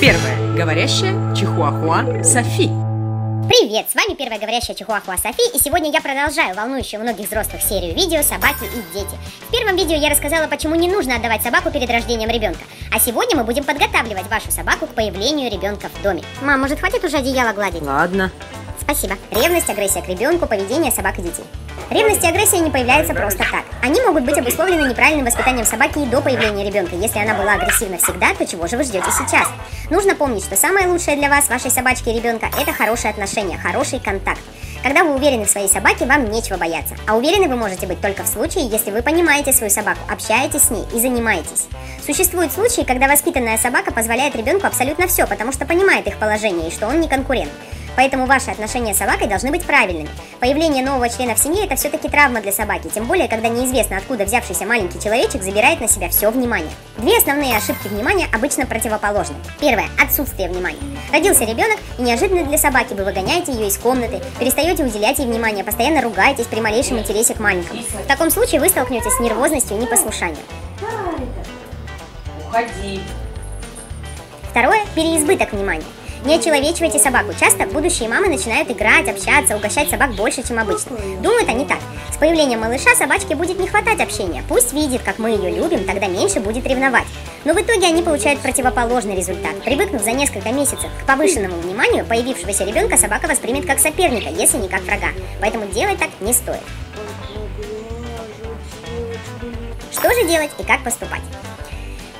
Первая говорящая чихуахуа Софи. Привет, с вами первая говорящая чихуахуа Софи, и сегодня я продолжаю волнующую многих взрослых серию видео «Собаки и дети». В первом видео я рассказала, почему не нужно отдавать собаку перед рождением ребенка, а сегодня мы будем подготавливать вашу собаку к появлению ребенка в доме. Мам, может хватит уже одеяло гладить? Ладно. Спасибо. Ревность, агрессия к ребенку, поведение собак и детей. Ревность и агрессия не появляются просто так. Они могут быть обусловлены неправильным воспитанием собаки и до появления ребенка. Если она была агрессивна всегда, то чего же вы ждете сейчас? Нужно помнить, что самое лучшее для вас, вашей собачки и ребенка, это хорошие отношения, хороший контакт. Когда вы уверены в своей собаке, вам нечего бояться. А уверены вы можете быть только в случае, если вы понимаете свою собаку, общаетесь с ней и занимаетесь. Существуют случаи, когда воспитанная собака позволяет ребенку абсолютно все, потому что понимает их положение и что он не конкурент. Поэтому ваши отношения с собакой должны быть правильными. Появление нового члена в семье – это все-таки травма для собаки, тем более, когда неизвестно, откуда взявшийся маленький человечек забирает на себя все внимание. Две основные ошибки внимания обычно противоположны. Первое – отсутствие внимания. Родился ребенок, и неожиданно для собаки вы выгоняете ее из комнаты, перестаете уделять ей внимание, постоянно ругаетесь при малейшем интересе к маленькому. В таком случае вы столкнетесь с нервозностью и непослушанием. Уходи. Второе – переизбыток внимания. Не очеловечивайте собаку. Часто будущие мамы начинают играть, общаться, угощать собак больше, чем обычно. Думают они так. С появлением малыша собачке будет не хватать общения. Пусть видит, как мы ее любим, тогда меньше будет ревновать. Но в итоге они получают противоположный результат. Привыкнув за несколько месяцев к повышенному вниманию, появившегося ребенка собака воспримет как соперника, если не как врага. Поэтому делать так не стоит. Что же делать и как поступать?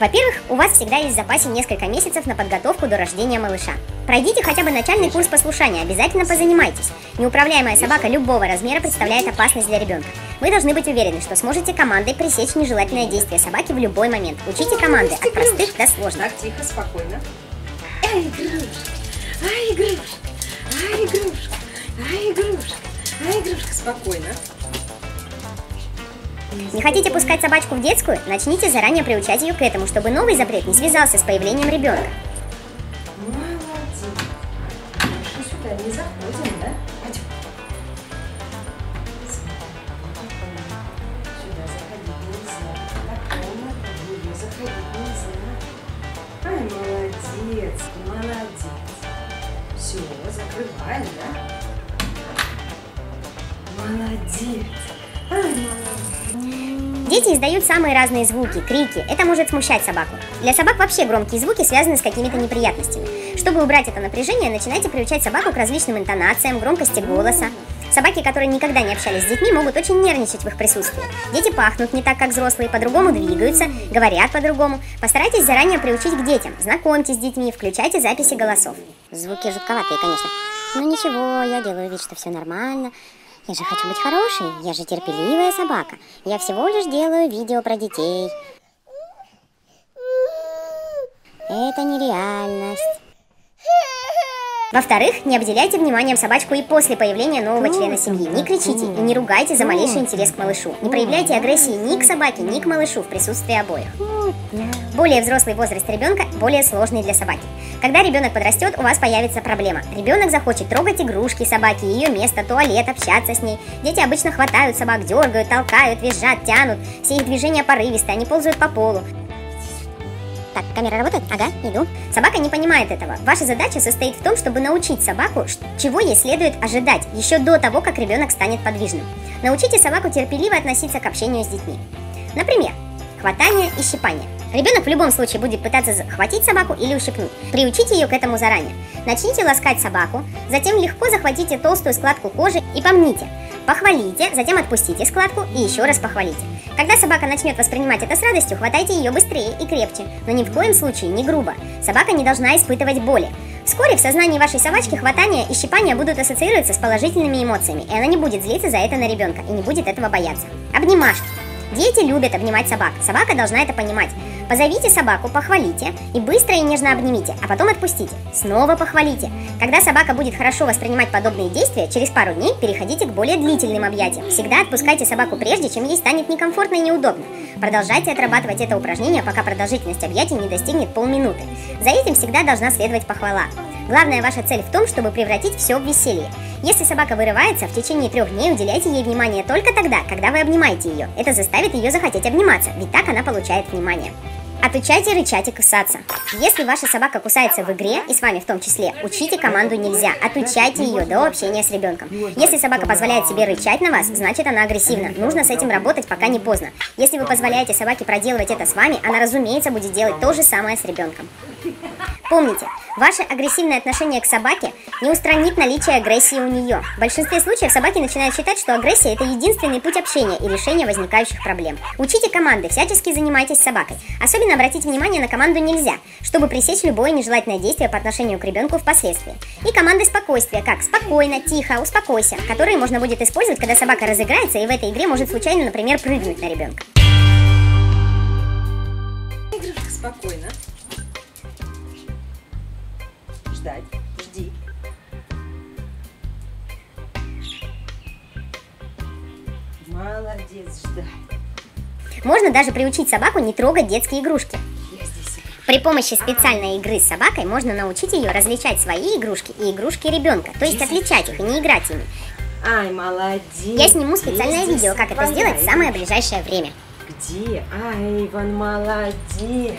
Во-первых, у вас всегда есть в запасе несколько месяцев на подготовку до рождения малыша. Пройдите хотя бы начальный курс послушания, обязательно позанимайтесь. Неуправляемая собака любого размера представляет опасность для ребенка. Вы должны быть уверены, что сможете командой пресечь нежелательное действие собаки в любой момент. Учите команды от простых до сложных. Так, тихо, спокойно. Эй, игрушка, ай, игрушка, ай, игрушка, ай, игрушка, ай, игрушка, спокойно. Не хотите пускать собачку в детскую? Начните заранее приучать ее к этому, чтобы новый запрет не связался с появлением ребенка. Молодец. Молодец. Все, закрываем, да? Молодец. Ай, молодец. Дети издают самые разные звуки, крики. Это может смущать собаку. Для собак вообще громкие звуки связаны с какими-то неприятностями. Чтобы убрать это напряжение, начинайте приучать собаку к различным интонациям, громкости голоса. Собаки, которые никогда не общались с детьми, могут очень нервничать в их присутствии. Дети пахнут не так, как взрослые, по-другому двигаются, говорят по-другому. Постарайтесь заранее приучить к детям. Знакомьтесь с детьми, включайте записи голосов. Звуки жутковатые, конечно. Но ничего, я делаю вид, что все нормально. Я же хочу быть хорошей, я же терпеливая собака. Я всего лишь делаю видео про детей. Это нереальность. Во-вторых, не обделяйте вниманием собачку и после появления нового члена семьи. Не кричите и не ругайте за малейший интерес к малышу. Не проявляйте агрессии ни к собаке, ни к малышу в присутствии обоих. Более взрослый возраст ребенка более сложный для собаки. Когда ребенок подрастет, у вас появится проблема. Ребенок захочет трогать игрушки собаки, ее место, туалет, общаться с ней. Дети обычно хватают собак, дергают, толкают, визжат, тянут. Все их движения порывистые, они ползают по полу. Так, камера работает? Ага, иду. Собака не понимает этого. Ваша задача состоит в том, чтобы научить собаку, чего ей следует ожидать, еще до того, как ребенок станет подвижным. Научите собаку терпеливо относиться к общению с детьми. Например, хватание и щипание. Ребенок в любом случае будет пытаться захватить собаку или ущипнуть. Приучите ее к этому заранее. Начните ласкать собаку, затем легко захватите толстую складку кожи и помните. Похвалите, затем отпустите складку и еще раз похвалите. Когда собака начнет воспринимать это с радостью, хватайте ее быстрее и крепче, но ни в коем случае не грубо. Собака не должна испытывать боли. Вскоре в сознании вашей собачки хватание и щипание будут ассоциироваться с положительными эмоциями, и она не будет злиться за это на ребенка и не будет этого бояться. Обнимашки. Дети любят обнимать собак. Собака должна это понимать. Позовите собаку, похвалите и быстро и нежно обнимите, а потом отпустите. Снова похвалите. Когда собака будет хорошо воспринимать подобные действия, через пару дней переходите к более длительным объятиям. Всегда отпускайте собаку прежде, чем ей станет некомфортно и неудобно. Продолжайте отрабатывать это упражнение, пока продолжительность объятий не достигнет полминуты. За этим всегда должна следовать похвала. Главная ваша цель в том, чтобы превратить все в веселье. Если собака вырывается, в течение трех дней уделяйте ей внимание только тогда, когда вы обнимаете ее. Это заставит ее захотеть обниматься, ведь так она получает внимание. Отучайте рычать и кусаться. Если ваша собака кусается в игре, и с вами в том числе, учите команду нельзя. Отучайте ее до общения с ребенком. Если собака позволяет себе рычать на вас, значит она агрессивна. Нужно с этим работать, пока не поздно. Если вы позволяете собаке проделывать это с вами, она, разумеется, будет делать то же самое с ребенком. Помните, ваше агрессивное отношение к собаке не устранит наличие агрессии у нее. В большинстве случаев собаки начинают считать, что агрессия – это единственный путь общения и решения возникающих проблем. Учите команды, всячески занимайтесь собакой. Особенно обратите внимание на команду «нельзя», чтобы пресечь любое нежелательное действие по отношению к ребенку впоследствии. И команды спокойствия, как «спокойно», «тихо», «успокойся», которые можно будет использовать, когда собака разыграется и в этой игре может случайно, например, прыгнуть на ребенка. Игрушка спокойно. Ждать. Жди. Молодец, ждать. Можно даже приучить собаку не трогать детские игрушки. При помощи специальной игры с собакой можно научить ее различать свои игрушки и игрушки ребенка, то есть отличать их и не играть ими. Ай, молодец. Я сниму специальное Здесь видео, как это сделать в самое ближайшее время. Где? Ай, Иван, молодец.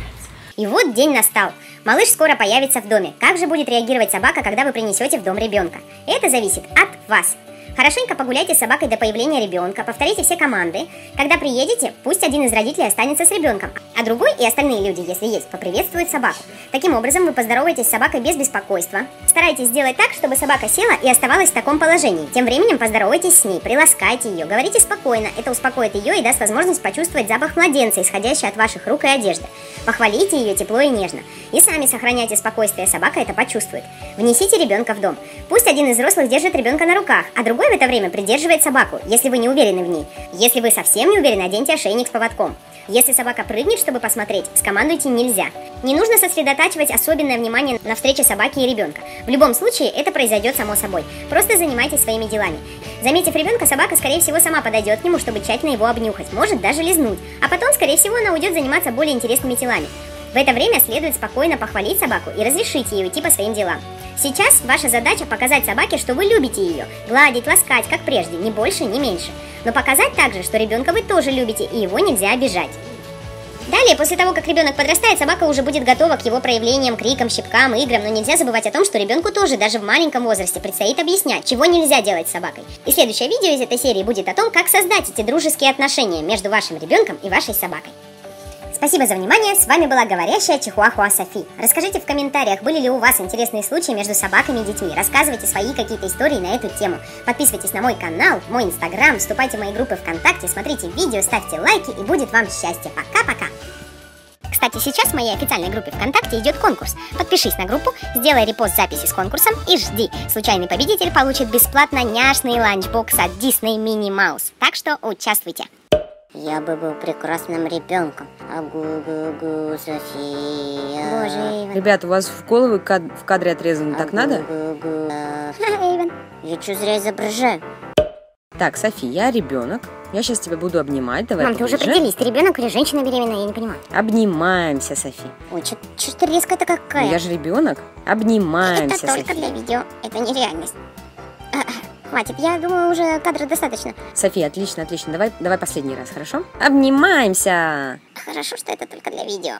И вот день настал. Малыш скоро появится в доме. Как же будет реагировать собака, когда вы принесете в дом ребенка? Это зависит от вас. Хорошенько погуляйте с собакой до появления ребенка, повторите все команды. Когда приедете, пусть один из родителей останется с ребенком, а другой и остальные люди, если есть, поприветствуют собаку. Таким образом, вы поздороваетесь с собакой без беспокойства. Старайтесь сделать так, чтобы собака села и оставалась в таком положении. Тем временем поздоровайтесь с ней, приласкайте ее, говорите спокойно. Это успокоит ее и даст возможность почувствовать запах младенца, исходящий от ваших рук и одежды. Похвалите ее тепло и нежно. И сами сохраняйте спокойствие, собака это почувствует. Внесите ребенка в дом. Пусть один из взрослых держит ребенка на руках, а другой в это время придерживает собаку, если вы не уверены в ней. Если вы совсем не уверены, оденьте ошейник с поводком. Если собака прыгнет, чтобы посмотреть, скомандуйте нельзя. Не нужно сосредотачивать особенное внимание на встрече собаки и ребенка. В любом случае, это произойдет само собой. Просто занимайтесь своими делами. Заметив ребенка, собака, скорее всего, сама подойдет к нему, чтобы тщательно его обнюхать, может даже лизнуть. А потом, скорее всего, она уйдет заниматься более интересными делами. В это время следует спокойно похвалить собаку и разрешить ей уйти по своим делам. Сейчас ваша задача показать собаке, что вы любите ее, гладить, ласкать, как прежде, ни больше, ни меньше. Но показать также, что ребенка вы тоже любите и его нельзя обижать. Далее, после того, как ребенок подрастает, собака уже будет готова к его проявлениям, крикам, щипкам, играм, но нельзя забывать о том, что ребенку тоже, даже в маленьком возрасте, предстоит объяснять, чего нельзя делать с собакой. И следующее видео из этой серии будет о том, как создать эти дружеские отношения между вашим ребенком и вашей собакой. Спасибо за внимание, с вами была говорящая Чихуахуа Софи. Расскажите в комментариях, были ли у вас интересные случаи между собаками и детьми. Рассказывайте свои какие-то истории на эту тему. Подписывайтесь на мой канал, мой инстаграм, вступайте в мои группы ВКонтакте, смотрите видео, ставьте лайки и будет вам счастье. Пока-пока! Кстати, сейчас в моей официальной группе ВКонтакте идет конкурс. Подпишись на группу, сделай репост записи с конкурсом и жди. Случайный победитель получит бесплатно няшный ланчбокс от Disney Minnie Mouse. Так что участвуйте. Я бы был прекрасным ребенком. Агу-гу-гу, София. Боже, Иван. Ребят, у вас в головы кад- в кадре отрезаны, так надо? Агу-гу-гу. Ха, Иван, я что зря изображаю? Так, Софи, я ребенок. Я сейчас тебя буду обнимать. Давай Мам, ты уже поближе. определись, ты ребенок или женщина беременная, я не понимаю. Обнимаемся, Софи. Ой, что ты резко-то Ну, какая? я же ребенок. Обнимаемся, Это только Софи. для видео, это не реальность. Хватит, я думаю, уже кадра достаточно. Софи, отлично, отлично. Давай, давай последний раз, хорошо? Обнимаемся. Хорошо, что это только для видео.